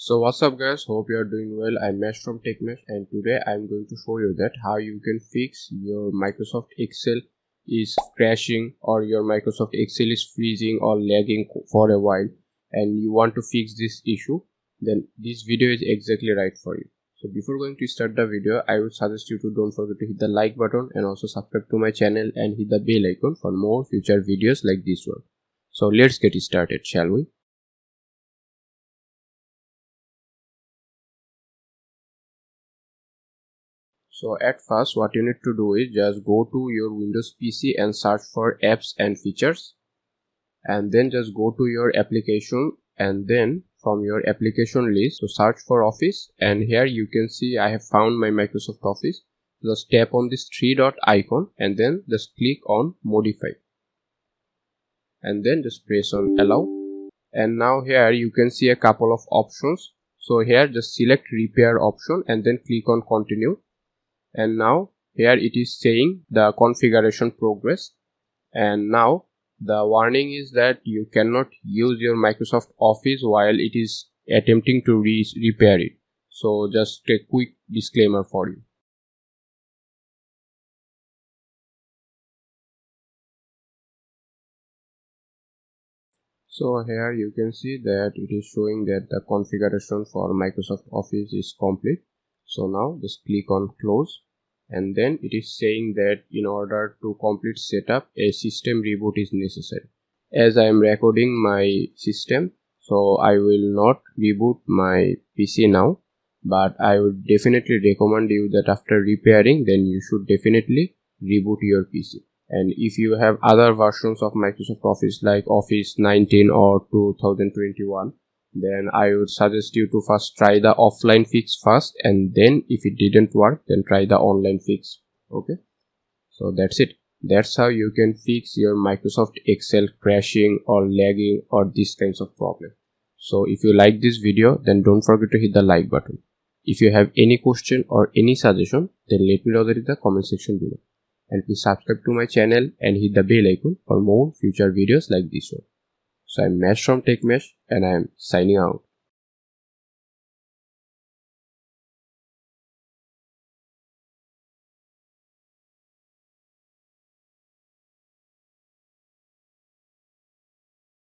So what's up guys, hope you are doing well. I'm Mash from TechMash and today I'm going to show you that how you can fix your Microsoft Excel is crashing or your Microsoft Excel is freezing or lagging for a while and you want to fix this issue then this video is exactly right for you. So before going to start the video, I would suggest you to don't forget to hit the like button and also subscribe to my channel and hit the bell icon for more future videos like this one. So let's get started, shall we? So at first what you need to do is just go to your Windows PC and search for apps and features. And then just go to your application. And then from your application list to search for office. And here you can see I have found my Microsoft Office. Just tap on this three dot icon and then just click on modify. And then just press on allow. And now here you can see a couple of options. So here just select repair option and then click on continue and now here it is saying the configuration progress. And now the warning is that you cannot use your Microsoft Office while it is attempting to re repair it. So just a quick disclaimer for you. So here you can see that it is showing that the configuration for Microsoft Office is complete so now just click on close and then it is saying that in order to complete setup a system reboot is necessary. As i am recording my system so i will not reboot my pc now but i would definitely recommend you that after repairing then you should definitely reboot your pc and if you have other versions of microsoft office like office 19 or 2021 then I would suggest you to first try the offline fix first and then if it didn't work then try the online fix. Okay? So that's it. That's how you can fix your Microsoft Excel crashing or lagging or these kinds of problem. So if you like this video then don't forget to hit the like button. If you have any question or any suggestion then let me know that in the comment section below. And please subscribe to my channel and hit the bell icon for more future videos like this one so I'm Mash from TechMash and I'm signing out.